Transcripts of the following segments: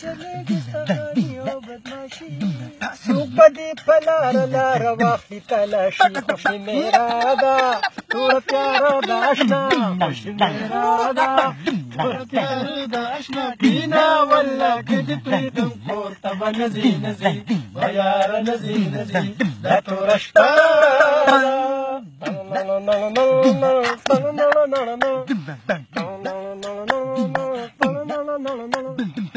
چلیږي سهاري او بدماشي څوک به دې په لاره لاره واخلي تلاشي خوشي میرا ده توره پیاره ده اشنا خوشي میرا ده توره پیاره ده اشنا کینه والله که دې پرېږدم کور ته به نه ځي نه ځي به یاره نه ځي نه ځي دا توره شپه No, no, no, no.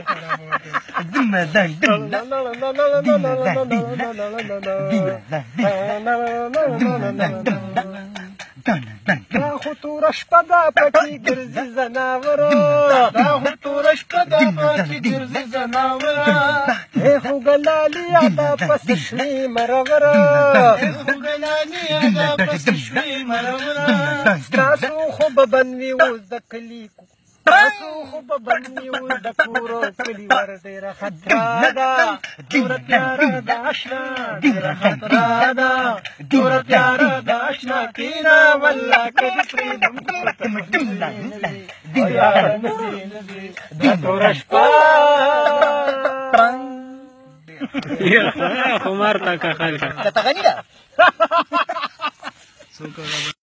دا خو توره شپه ده پکې ګرځي ځناوره دا خو توره شپه ده پکې ګرځي ځناوره ای خو ګلالي ادا پس شنې مرغره ای خو ګلالي ادا پس شنې مرغره ستاسو خو به بندوي اوس د کلي تاسو خو په بنیو د کور کلی ور ډیر خطر دا ډیر پیار دا آشنا ډیر خطر دا ډیر پیار دا آشنا کینا والله کدی پریدم کوته مجنون دی دی تور شپه یا خمار تا کا خلک تا غنی دا